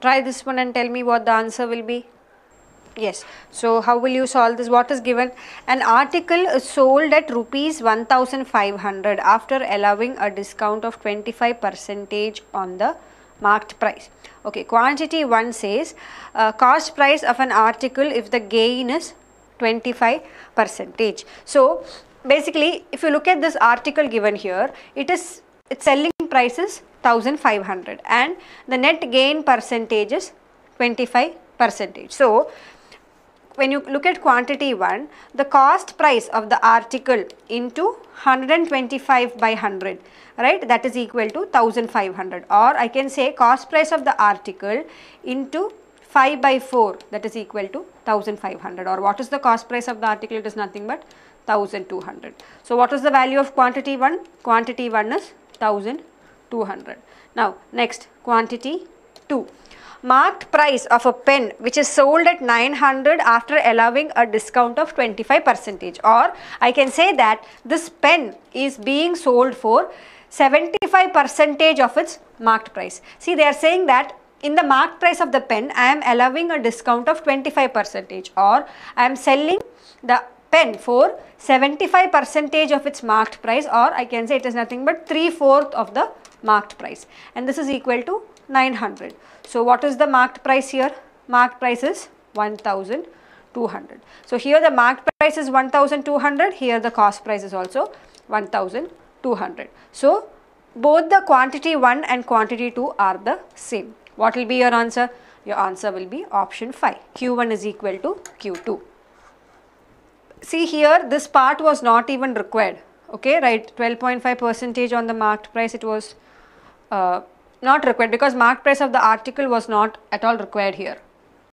Try this one and tell me what the answer will be. Yes. So how will you solve this? What is given? An article is sold at rupees 1500 after allowing a discount of 25 percentage on the marked price. Okay, quantity 1 says uh, cost price of an article if the gain is 25 percentage. So basically if you look at this article given here, it is its selling price is 1500 and the net gain percentage is 25 percentage. So when you look at quantity 1, the cost price of the article into 125 by 100, right, that is equal to 1500 or I can say cost price of the article into 5 by 4 that is equal to 1500 or what is the cost price of the article it is nothing but 1200. So, what is the value of quantity 1? Quantity 1 is 1200. Now, next quantity 2 marked price of a pen which is sold at 900 after allowing a discount of 25 percentage or I can say that this pen is being sold for 75 percentage of its marked price. See they are saying that in the marked price of the pen I am allowing a discount of 25 percentage or I am selling the pen for 75 percentage of its marked price or I can say it is nothing but 3 fourth of the marked price and this is equal to 900. So, what is the marked price here? Marked price is 1200. So, here the marked price is 1200, here the cost price is also 1200. So, both the quantity 1 and quantity 2 are the same. What will be your answer? Your answer will be option 5. Q1 is equal to Q2. See here this part was not even required. Okay, right 12.5 percentage on the marked price it was uh, not required because marked price of the article was not at all required here